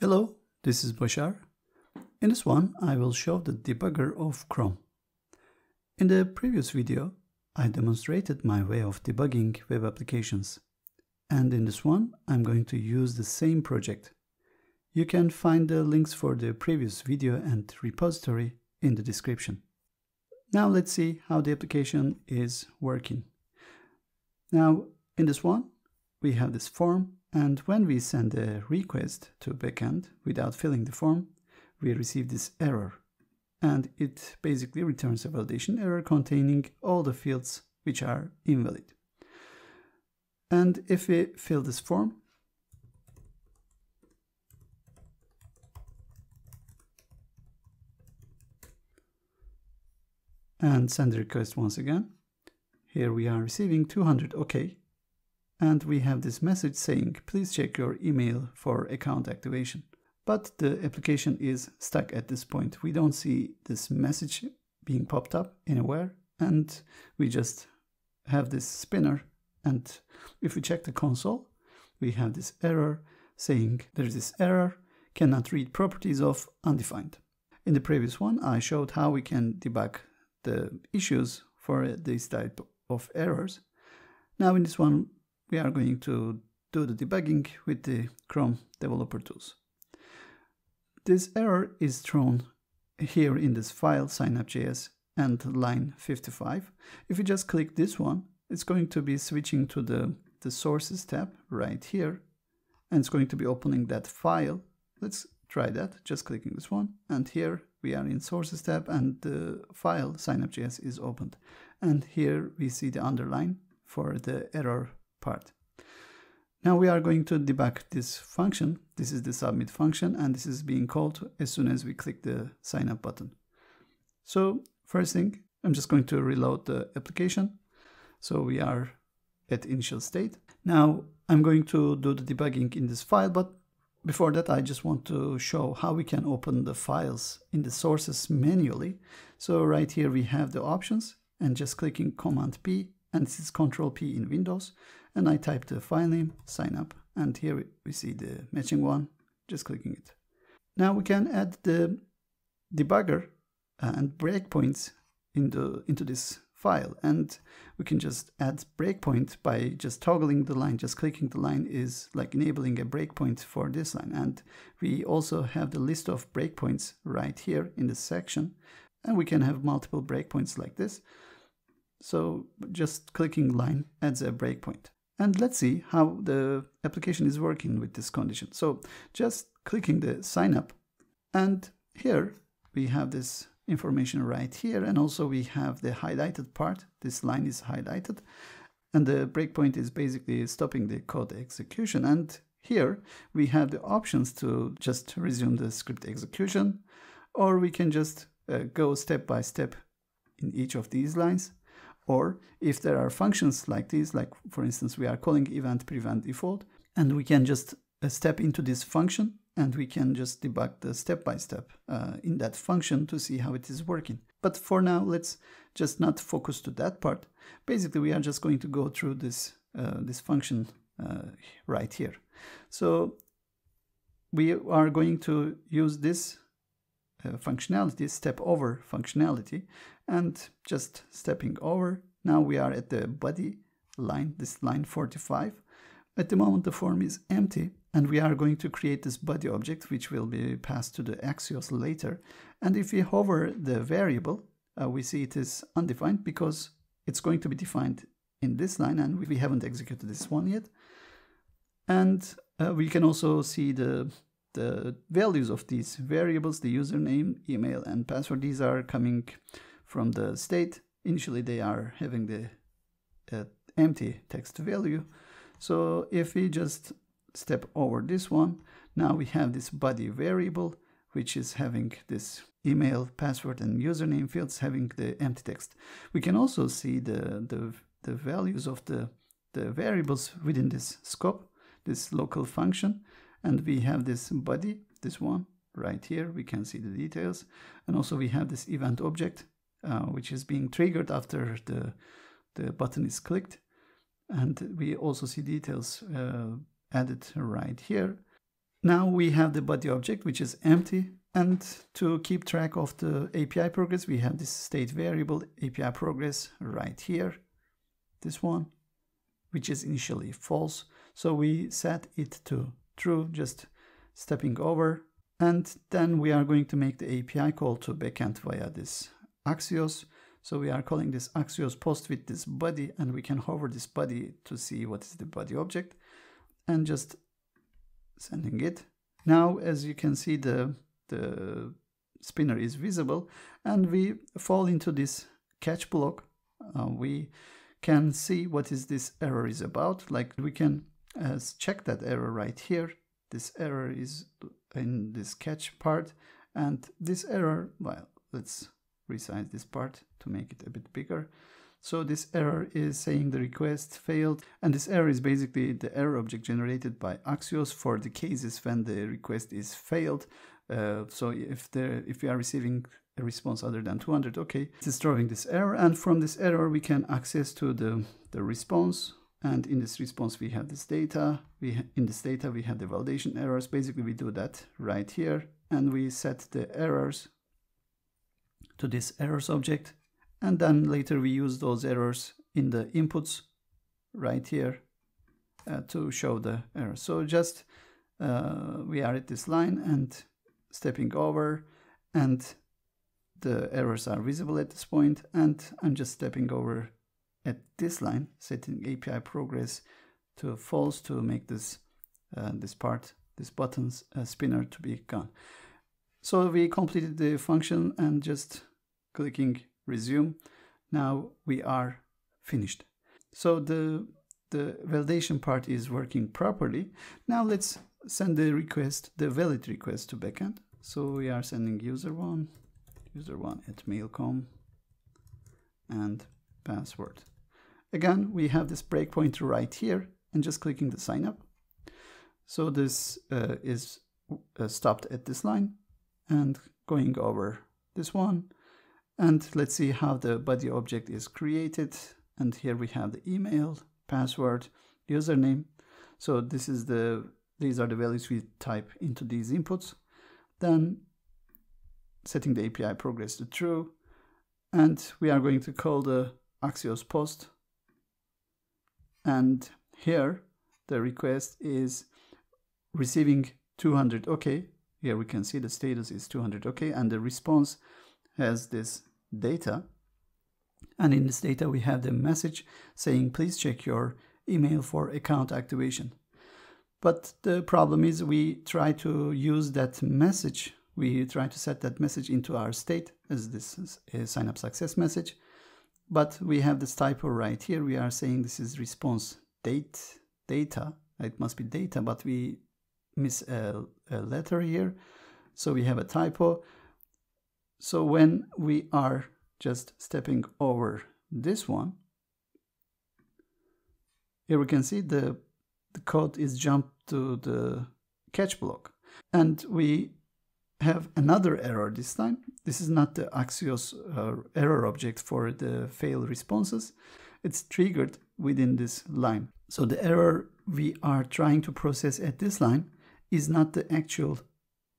Hello, this is Bashar. In this one, I will show the debugger of Chrome. In the previous video, I demonstrated my way of debugging web applications. And in this one, I'm going to use the same project. You can find the links for the previous video and repository in the description. Now let's see how the application is working. Now, in this one, we have this form and when we send a request to backend without filling the form, we receive this error. And it basically returns a validation error containing all the fields which are invalid. And if we fill this form, and send the request once again, here we are receiving 200 OK and we have this message saying please check your email for account activation. But the application is stuck at this point. We don't see this message being popped up anywhere and we just have this spinner and if we check the console we have this error saying there's this error cannot read properties of undefined. In the previous one I showed how we can debug the issues for this type of errors. Now in this one we are going to do the debugging with the Chrome developer tools. This error is thrown here in this file signup.js and line 55. If you just click this one, it's going to be switching to the, the sources tab right here and it's going to be opening that file. Let's try that, just clicking this one and here we are in sources tab and the file signup.js is opened. And here we see the underline for the error part. Now we are going to debug this function. This is the submit function and this is being called as soon as we click the sign up button. So first thing, I'm just going to reload the application. So we are at initial state. Now I'm going to do the debugging in this file, but before that I just want to show how we can open the files in the sources manually. So right here we have the options and just clicking Command P and this is Control P in Windows and I type the file name, sign up, and here we see the matching one, just clicking it. Now we can add the debugger uh, and breakpoints into, into this file and we can just add breakpoint by just toggling the line, just clicking the line is like enabling a breakpoint for this line and we also have the list of breakpoints right here in this section and we can have multiple breakpoints like this. So just clicking line adds a breakpoint. And let's see how the application is working with this condition. So just clicking the sign up and here we have this information right here and also we have the highlighted part. This line is highlighted and the breakpoint is basically stopping the code execution and here we have the options to just resume the script execution or we can just uh, go step by step in each of these lines or if there are functions like these, like for instance, we are calling event prevent default, and we can just uh, step into this function and we can just debug the step by step uh, in that function to see how it is working. But for now, let's just not focus to that part. Basically, we are just going to go through this, uh, this function uh, right here. So we are going to use this uh, functionality, step over functionality, and just stepping over. Now we are at the body line, this line 45. At the moment the form is empty and we are going to create this body object which will be passed to the Axios later. And if we hover the variable, uh, we see it is undefined because it's going to be defined in this line and we haven't executed this one yet. And uh, we can also see the the values of these variables, the username, email, and password. These are coming from the state. Initially, they are having the uh, empty text value. So if we just step over this one, now we have this body variable, which is having this email, password, and username fields having the empty text. We can also see the, the, the values of the, the variables within this scope, this local function, and we have this body, this one, right here. We can see the details. And also we have this event object uh, which is being triggered after the, the button is clicked. And we also see details uh, added right here. Now we have the body object, which is empty. And to keep track of the API progress, we have this state variable API progress right here, this one, which is initially false. So we set it to true, just stepping over. And then we are going to make the API call to backend via this Axios. So we are calling this Axios post with this body and we can hover this body to see what is the body object and just sending it. Now, as you can see, the, the spinner is visible and we fall into this catch block. Uh, we can see what is this error is about. Like we can uh, check that error right here. This error is in this catch part and this error, well, let's resize this part to make it a bit bigger. So this error is saying the request failed. And this error is basically the error object generated by Axios for the cases when the request is failed. Uh, so if there, if we are receiving a response other than 200, okay, it's throwing this error. And from this error, we can access to the, the response. And in this response, we have this data. We In this data, we have the validation errors. Basically, we do that right here. And we set the errors to this errors object and then later we use those errors in the inputs right here uh, to show the error. So just uh, we are at this line and stepping over and the errors are visible at this point and I'm just stepping over at this line setting API progress to false to make this uh, this part this buttons uh, spinner to be gone. So we completed the function and just clicking resume. Now we are finished. So the, the validation part is working properly. Now let's send the request, the valid request to backend. So we are sending user one, user one at mail.com and password. Again, we have this breakpoint right here and just clicking the sign up. So this uh, is uh, stopped at this line and going over this one and let's see how the body object is created. And here we have the email, password, username. So this is the these are the values we type into these inputs. Then setting the API progress to true. And we are going to call the Axios post. And here the request is receiving 200 OK. Here we can see the status is 200 OK and the response has this data. And in this data, we have the message saying, please check your email for account activation. But the problem is we try to use that message. We try to set that message into our state as this sign up success message. But we have this typo right here. We are saying this is response date data. It must be data, but we miss a, a letter here. So we have a typo. So when we are just stepping over this one, here we can see the, the code is jumped to the catch block. And we have another error this time. This is not the Axios uh, error object for the fail responses. It's triggered within this line. So the error we are trying to process at this line is not the actual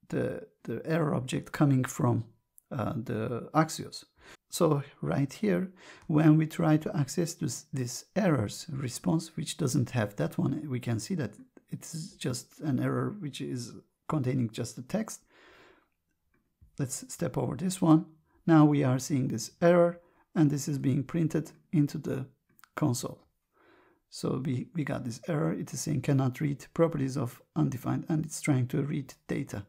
the, the error object coming from uh, the Axios. So right here, when we try to access this, this errors response, which doesn't have that one, we can see that it's just an error which is containing just the text. Let's step over this one. Now we are seeing this error and this is being printed into the console. So we, we got this error. It is saying cannot read properties of undefined and it's trying to read data.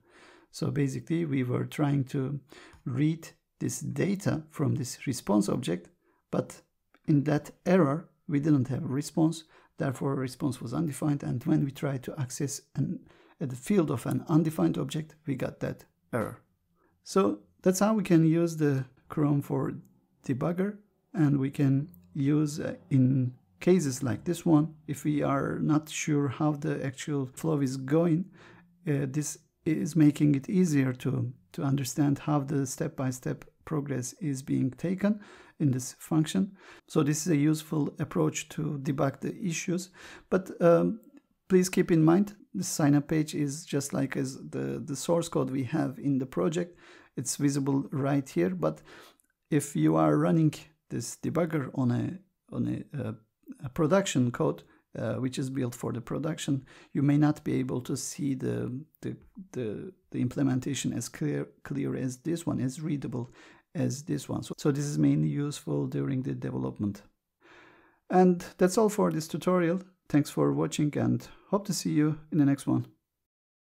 So basically we were trying to read this data from this response object, but in that error, we didn't have a response. Therefore, a response was undefined. And when we tried to access an, a the field of an undefined object, we got that error. So that's how we can use the Chrome for debugger. And we can use uh, in cases like this one, if we are not sure how the actual flow is going, uh, this is making it easier to, to understand how the step-by-step -step progress is being taken in this function. So this is a useful approach to debug the issues. But um, please keep in mind the sign up page is just like as the, the source code we have in the project. It's visible right here. But if you are running this debugger on a on a, a, a production code, uh, which is built for the production, you may not be able to see the, the, the, the, implementation as clear, clear as this one, as readable as this one. So, so this is mainly useful during the development. And that's all for this tutorial. Thanks for watching and hope to see you in the next one.